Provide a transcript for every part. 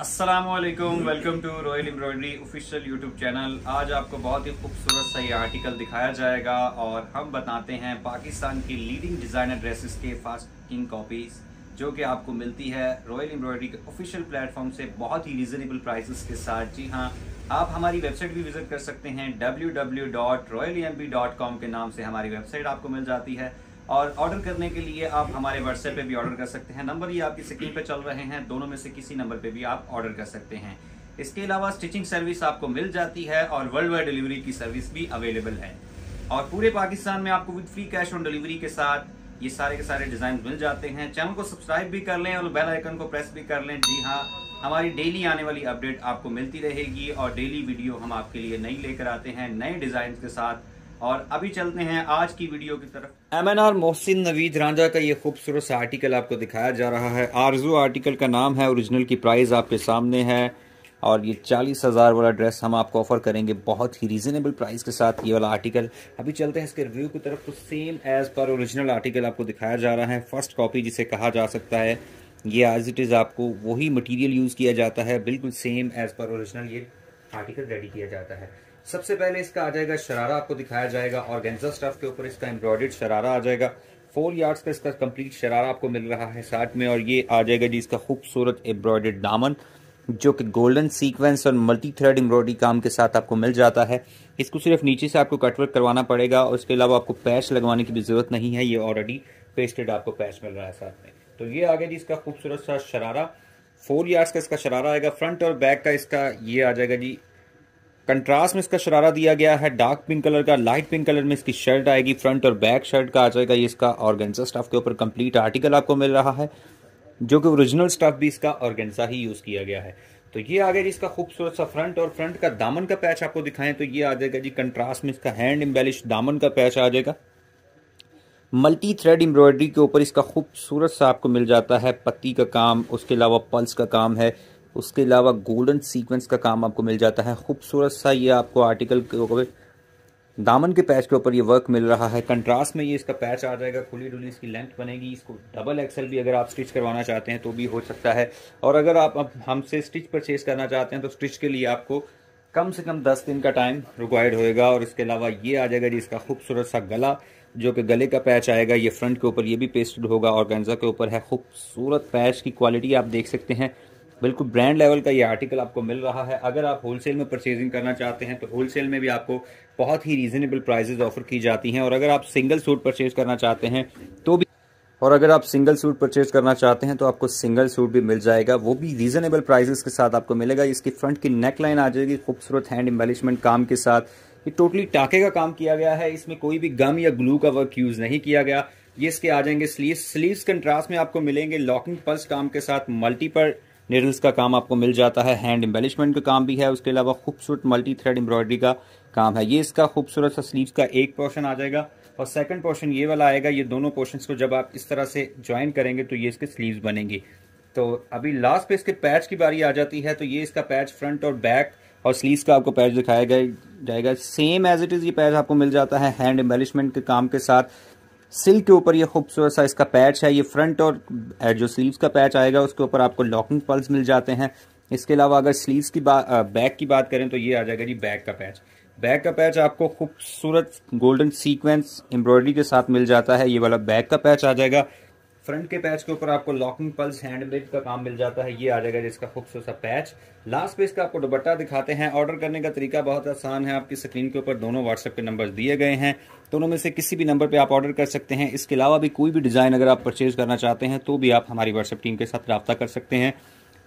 असलकुम welcome to Royal Embroidery official YouTube channel आज आपको बहुत ही खूबसूरत सा ये आर्टिकल दिखाया जाएगा और हम बताते हैं पाकिस्तान की लीडिंग डिज़ाइनर ड्रेसेस के फास्ट किंग कॉपीज़ जो कि आपको मिलती है रॉयल एम्ब्रॉयडरी के ऑफिशियल प्लेटफॉर्म से बहुत ही रिजनेबल प्राइसेस के साथ। जी हाँ आप हमारी वेबसाइट भी विज़िट कर सकते हैं www.royalemb.com के नाम से हमारी वेबसाइट आपको मिल जाती है। और ऑर्डर करने के लिए आप हमारे व्हाट्सएप पे भी ऑर्डर कर सकते हैं। नंबर ये आपकी स्क्रीन पे चल रहे हैं। दोनों में से किसी नंबर पे भी आप ऑर्डर कर सकते हैं। इसके अलावा स्टिचिंग सर्विस आपको मिल जाती है और वर्ल्ड वाइड डिलीवरी की सर्विस भी अवेलेबल है। और पूरे पाकिस्तान में आपको with free cash on delivery के साथ ये सारे के सारे डिज़ाइन मिल जाते हैं। चैनल को सब्सक्राइब भी कर लें और बेल आइकन को प्रेस भी कर लें। जी हाँ हमारी डेली आने वाली अपडेट आपको मिलती रहेगी और डेली वीडियो हम आपके लिए नई लेकर आते हैं, नए डिज़ाइन के साथ। और अभी चलते हैं आज की वीडियो की तरफ़। M N R Mohsin Naveed Ranjha का ये खूबसूरत सा आर्टिकल आपको दिखाया जा रहा है। आरज़ू आर्टिकल का नाम है ओरिजिनल की प्राइस आपके सामने है और ये चालीस हज़ार वाला ड्रेस हम आपको ऑफ़र करेंगे बहुत ही रीजनेबल प्राइस के साथ ये वाला आर्टिकल अभी चलते हैं इसके रिव्यू की तरफ़। तो सेम एज पर ओरिजिनल आर्टिकल आपको दिखाया जा रहा है। फ़र्स्ट कॉपी जिसे कहा जा सकता है, ये एज इट इज़ आपको वही मटीरियल यूज़ किया जाता है। बिल्कुल सेम एज पर ओरिजिनल ये आर्टिकल रेडी किया जाता है। सबसे पहले इसका आ जाएगा शरारा, आपको दिखाया जाएगा और गेंजा स्टफ़ के ऊपर इसका एम्ब्रॉयड शरारा आ जाएगा। फोर यार्ड्स का इसका कंप्लीट शरारा आपको मिल रहा है साथ में और ये आ जाएगा जी इसका खूबसूरत एम्ब्रॉयड दामन, जो कि गोल्डन सीक्वेंस और मल्टी थ्रेड एम्ब्रॉयडरी काम के साथ आपको मिल जाता है। इसको सिर्फ़ नीचे से आपको कटवर्क करवाना पड़ेगा और इसके अलावा आपको पैच लगवाने की भी ज़रूरत नहीं है, ये ऑलरेडी पेस्टेड आपको पैच मिल रहा है साथ में। तो ये आ गया जी इसका खूबसूरत सा शरारा। फोर यार्ड्स का इसका शरारा आएगा फ्रंट और बैक का इसका ये आ जाएगा जी कंट्रास्ट में इसका शरारा दिया गया है, डार्क पिंक कलर का, लाइट पिंक कलर में इसकी शर्ट आएगी फ्रंट और बैक शर्ट का आ जाएगा ये इसका ऑर्गेंजा स्टफ़ के ऊपर कंप्लीट आर्टिकल आपको मिल रहा है, जो कि ओरिजिनल स्टफ़ भी इसका ऑर्गेंजा ही यूज़ किया गया है। तो ये आ गया जी इसका खूबसूरत सा फ्रंट और फ्रंट का दामन का पैच आपको दिखाएँ तो ये आ जाएगा जी कंट्रास्ट में इसका हैंड एम्बेलिश दामन का पैच आ जाएगा। मल्टी थ्रेड एम्ब्रॉयडरी के ऊपर इसका खूबसूरत सा आपको मिल जाता है, पत्ती का काम, उसके अलावा पल्स का काम है उसके अलावा गोल्डन सीक्वेंस का काम आपको मिल जाता है। खूबसूरत सा ये आपको आर्टिकल के दामन के पैच के ऊपर ये वर्क मिल रहा है। कंट्रास्ट में ये इसका पैच आ जाएगा, खुली डुली इसकी लेंथ बनेगी। इसको डबल एक्सल भी अगर आप स्टिच करवाना चाहते हैं तो भी हो सकता है। और अगर आप अब हमसे स्टिच परचेज करना चाहते हैं तो स्टिच के लिए आपको कम से कम दस दिन का टाइम रिक्वायर्ड होएगा। और इसके अलावा ये आ जाएगा जी इसका खूबसूरत सा गला, जो कि गले का पैच आएगा। ये फ्रंट के ऊपर ये भी पेस्टेड होगा और के ऊपर है। खूबसूरत पैच की क्वालिटी आप देख सकते हैं। बिल्कुल ब्रांड लेवल का ये आर्टिकल आपको मिल रहा है। अगर आप होलसेल में परचेजिंग करना चाहते हैं तो होलसेल में भी आपको बहुत ही रीजनेबल प्राइजेज ऑफ़र की जाती हैं। और अगर आप सिंगल सूट परचेज करना चाहते हैं तो भी और अगर आप सिंगल सूट परचेज करना चाहते हैं तो आपको सिंगल सूट भी मिल जाएगा। वो भी रीजनेबल प्राइजेस के साथ आपको मिलेगा। इसकी फ्रंट की नेक लाइन आ जाएगी खूबसूरत हैंड एम्बेलिशमेंट काम के साथ। ये टोटली टाके का काम किया गया है। इसमें कोई भी गम या ग्लू का वर्क यूज़ नहीं किया गया। ये इसके आ जाएँगे स्लीव स्लीव्स कंट्रास्ट में आपको मिलेंगे लॉकिंग पल्स काम के साथ। मल्टीपल निडल्स का काम आपको मिल जाता है हैंड एम्बेलिशमेंट का काम भी है, उसके अलावा खूबसूरत मल्टी थ्रेड एम्ब्रॉयडरी का काम है। ये इसका खूबसूरत सा स्लीव्स का एक पोर्शन आ जाएगा और सेकंड पोर्शन ये वाला आएगा, ये दोनों पोर्शन को जब आप इस तरह से ज्वाइन करेंगे तो ये इसके स्लीव्स बनेंगे। तो अभी लास्ट पे इसके पैच की बारी आ जाती है तो ये इसका पैच फ्रंट और बैक और स्लीव्स का आपको पैच दिखाया जाएगा। सेम एज इट इज़ ये पैच आपको मिल जाता है हैंड एम्बेलिशमेंट के काम के साथ। सिल्क के ऊपर ये खूबसूरत सा इसका पैच है, ये फ्रंट और जो स्लीव्स का पैच आएगा, उसके ऊपर आपको लॉकिंग पल्स मिल जाते हैं। इसके अलावा अगर स्लीव्स की बात बैक की बात करें तो ये आ जाएगा जी बैक का पैच। बैक का पैच आपको खूबसूरत गोल्डन सीक्वेंस एम्ब्रॉयडरी के साथ मिल जाता है। ये वाला बैक का पैच आ जाएगा। फ्रंट के पैच के ऊपर आपको लॉकिंग पल्स, हैंड ब्रेक का काम मिल जाता है। ये आ जाएगा जिसका खूबसूरत सा पैच। लास्ट पे इसका आपको दुपट्टा दिखाते हैं। ऑर्डर करने का तरीका बहुत आसान है। आपकी स्क्रीन के ऊपर दोनों व्हाट्सएप के नंबर दिए गए हैं। दोनों में से किसी भी नंबर पर आप ऑर्डर कर सकते हैं। इसके अलावा भी कोई भी डिज़ाइन अगर आप परचेज करना चाहते हैं तो भी आप हमारी व्हाट्सएप टीम के साथ रब्ता कर सकते हैं।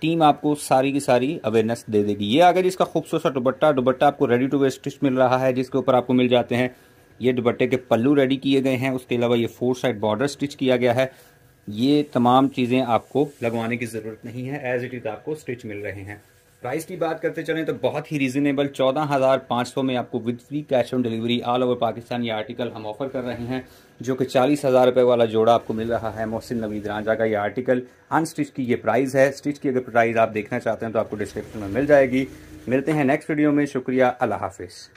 टीम आपको सारी की सारी अवेयरनेस दे देगी। ये आ गया जिसका खूबसूरत सा दुपट्टा। दुपट्टा आपको रेडी टू वेयर स्टिच मिल रहा है, जिसके ऊपर आपको मिल जाते हैं। ये दुपट्टे के पल्लू रेडी किए गए हैं। उसके अलावा ये फोर साइड बॉर्डर स्टिच किया गया है। ये तमाम चीज़ें आपको लगवाने की ज़रूरत नहीं है एज इट इज़ आपको स्टिच मिल रहे हैं। प्राइस की बात करते चलें तो बहुत ही रीजनेबल चौदह हज़ार पाँच सौ में आपको with free cash on delivery all over Pakistan ये आर्टिकल हम ऑफ़र कर रहे हैं, जो कि चालीस हज़ार रुपये वाला जोड़ा आपको मिल रहा है मोहसिन नवीद रांझा का ये आर्टिकल अनस्टिच की ये प्राइस है। स्टिच की अगर प्राइस आप देखना चाहते हैं तो आपको डिस्क्रिप्शन में मिल जाएगी। मिलते हैं नेक्स्ट वीडियो में। शुक्रिया। अल्लाह हाफिज़।